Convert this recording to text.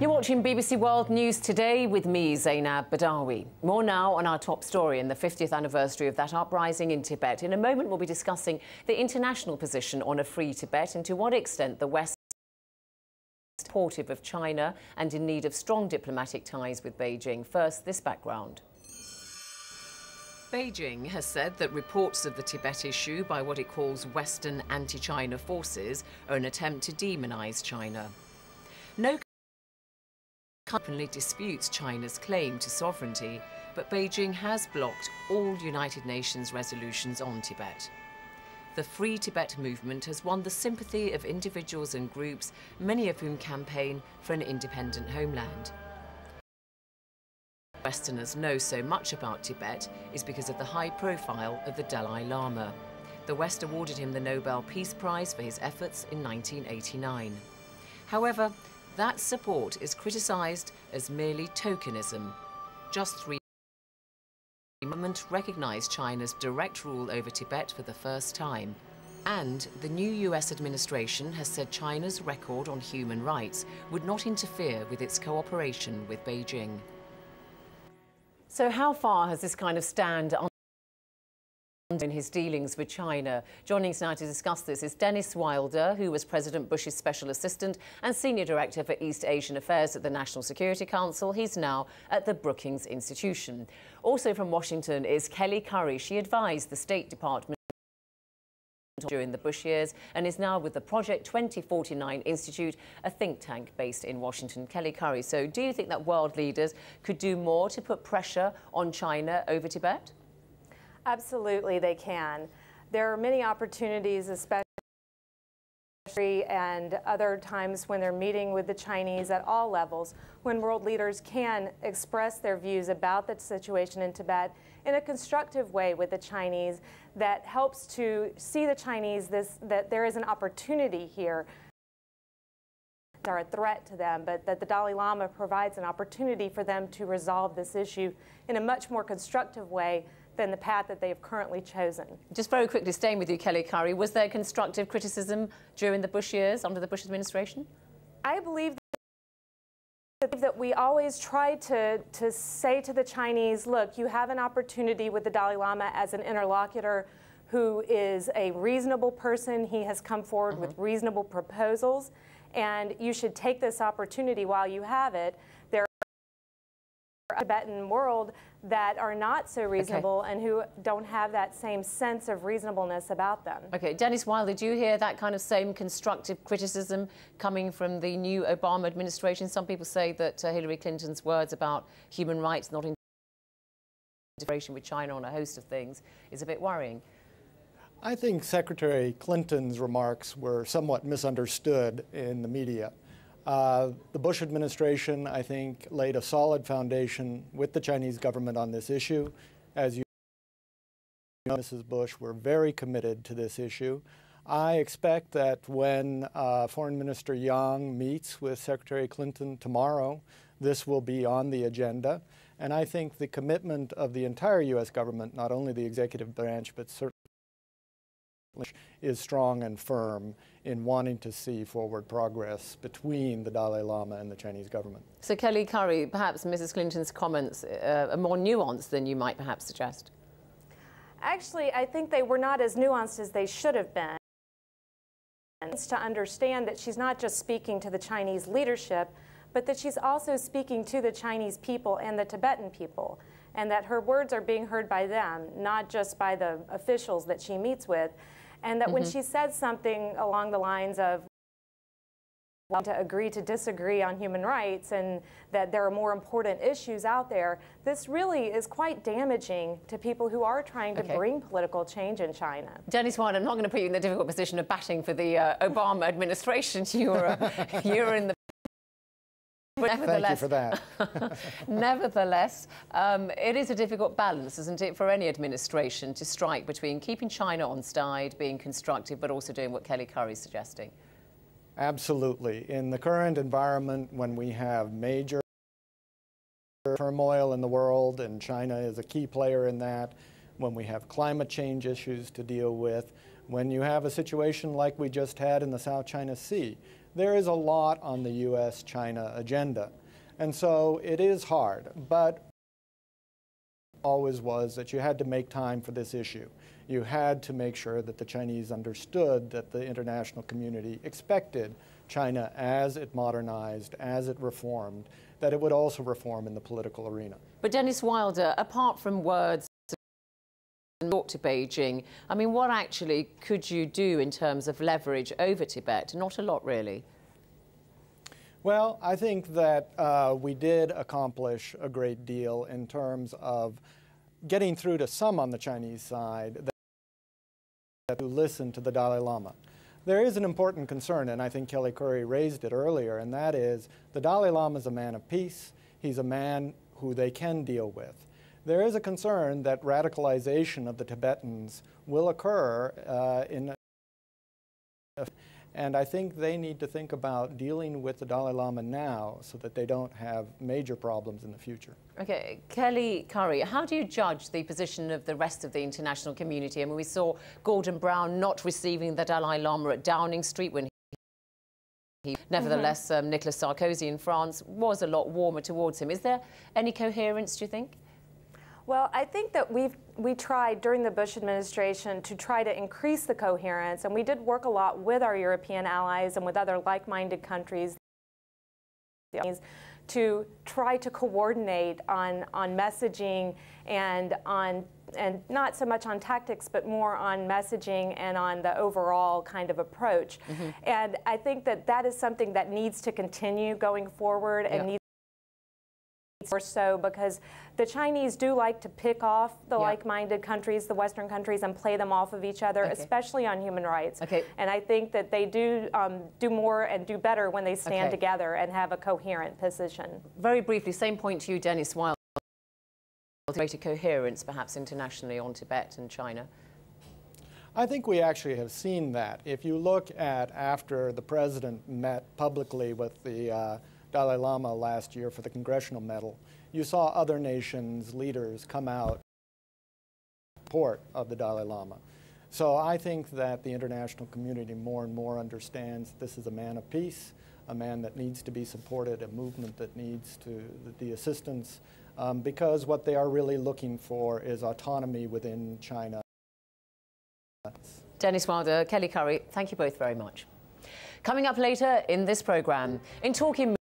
You're watching BBC World News today with me, Zainab Badawi. More now on our top story in the 50th anniversary of that uprising in Tibet. In a moment, we'll be discussing the international position on a free Tibet and to what extent the West is supportive of China and in need of strong diplomatic ties with Beijing. First, this background. Beijing has said that reports of the Tibet issue by what it calls Western anti-China forces are an attempt to demonize China. No openly disputes China's claim to sovereignty, but Beijing has blocked all United Nations resolutions on Tibet. The Free Tibet movement has won the sympathy of individuals and groups, many of whom campaign for an independent homeland. Westerners know so much about Tibet is because of the high profile of the Dalai Lama. The West awarded him the Nobel Peace Prize for his efforts in 1989. However, that support is criticised as merely tokenism. Just three government recognised China's direct rule over Tibet for the first time. And the new US administration has said China's record on human rights would not interfere with its cooperation with Beijing. So how far has this kind of stand on in his dealings with China. Joining us now to discuss this is Dennis Wilder, who was President Bush's Special Assistant and Senior Director for East Asian Affairs at the National Security Council. He's now at the Brookings Institution. Also from Washington is Kelley Currie. She advised the State Department during the Bush years and is now with the Project 2049 Institute, a think tank based in Washington. Kelley Currie, so do you think that world leaders could do more to put pressure on China over Tibet? Absolutely, they can. There are many opportunities, especially and other times when they're meeting with the Chinese at all levels, when world leaders can express their views about the situation in Tibet in a constructive way with the Chinese that helps to see the Chinese this, that there is an opportunity here are a threat to them, but that the Dalai Lama provides an opportunity for them to resolve this issue in a much more constructive way than the path that they have currently chosen. Just very quickly, staying with you, Kelley Currie, was there constructive criticism during the Bush years, under the Bush administration? I believe that we always try to, to say to the Chinese, look, you have an opportunity with the Dalai Lama as an interlocutor who is a reasonable person. He has come forward mm -hmm. with reasonable proposals, and you should take this opportunity while you have it. There Tibetan world that are not so reasonable okay. and who don't have that same sense of reasonableness about them. Okay, Dennis Wilder, did you hear that kind of same constructive criticism coming from the new Obama administration? Some people say that uh, Hillary Clinton's words about human rights not in integration with China on a host of things is a bit worrying. I think Secretary Clinton's remarks were somewhat misunderstood in the media. Uh, the Bush administration, I think, laid a solid foundation with the Chinese government on this issue. As you know, Mrs. Bush, we're very committed to this issue. I expect that when uh, Foreign Minister Yang meets with Secretary Clinton tomorrow, this will be on the agenda. And I think the commitment of the entire U.S. government, not only the executive branch, but certainly is strong and firm in wanting to see forward progress between the Dalai Lama and the Chinese government. So Kelley Currie, perhaps Mrs. Clinton's comments uh, are more nuanced than you might perhaps suggest. Actually, I think they were not as nuanced as they should have been. To understand that she's not just speaking to the Chinese leadership, but that she's also speaking to the Chinese people and the Tibetan people, and that her words are being heard by them, not just by the officials that she meets with and that mm -hmm. when mm-hmm. she said something along the lines of to agree to disagree on human rights and that there are more important issues out there, this really is quite damaging to people who are trying to okay. bring political change in China. Jenny Swan, I'm not going to put you in the difficult position of batting for the uh, Obama administration. You're, uh, you're in the Thank you for that. nevertheless, um, it is a difficult balance, isn't it, for any administration to strike between keeping China on side, being constructive, but also doing what Kelley Currie is suggesting? Absolutely. In the current environment, when we have major turmoil in the world, and China is a key player in that, when we have climate change issues to deal with, When you have a situation like we just had in the South China Sea, there is a lot on the U.S. China agenda. And so it is hard, but always was that you had to make time for this issue. You had to make sure that the Chinese understood that the international community expected China, as it modernized, as it reformed, that it would also reform in the political arena. But Dennis Wilder, apart from words talk to Beijing, I mean, what actually could you do in terms of leverage over Tibet? Not a lot, really. Well, I think that uh, we did accomplish a great deal in terms of getting through to some on the Chinese side that, listen to the Dalai Lama. There is an important concern, and I think Kelley Currie raised it earlier, and that is the Dalai Lama is a man of peace. He's a man who they can deal with. There is a concern that radicalization of the Tibetans will occur uh, in and I think they need to think about dealing with the Dalai Lama now so that they don't have major problems in the future. Okay, Kelley Currie, how do you judge the position of the rest of the international community? I mean, we saw Gordon Brown not receiving the Dalai Lama at Downing Street when he Nevertheless, mm -hmm. um, Nicolas Sarkozy in France was a lot warmer towards him. Is there any coherence, do you think? Well, I think that we've we tried during the Bush administration to try to increase the coherence, and we did work a lot with our European allies and with other like-minded countries to try to coordinate on, on messaging and on and not so much on tactics but more on messaging and on the overall kind of approach. Mm -hmm. And I think that that is something that needs to continue going forward and needs or so because the Chinese do like to pick off the yeah. like-minded countries, the Western countries, and play them off of each other, okay. especially on human rights. Okay. And I think that they do um, do more and do better when they stand okay. together and have a coherent position. Very briefly, same point to you, Dennis Wild. Greater coherence, perhaps internationally, on Tibet and China. I think we actually have seen that. If you look at after the president met publicly with the uh, Dalai Lama last year for the Congressional Medal, you saw other nations' leaders come out in support of the Dalai Lama. So I think that the international community more and more understands this is a man of peace, a man that needs to be supported, a movement that needs to the assistance, um, because what they are really looking for is autonomy within China. Dennis Wilder, Kelley Currie, thank you both very much. Coming up later in this program, in talking